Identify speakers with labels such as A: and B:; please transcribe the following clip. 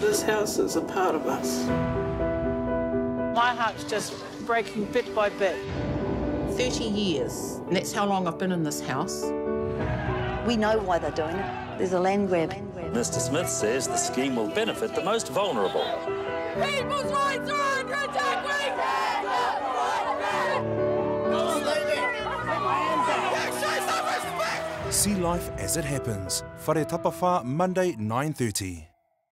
A: This house is a part of us.
B: My heart's just breaking bit by bit.
C: 30 years. And that's how long I've been in this house.
D: We know why they're doing it. There's a land grab.
E: Mr Smith says the scheme will benefit the most vulnerable.
F: People's rights are under attack!
G: See life as it happens. Whare Tapa Wha, Monday 9.30.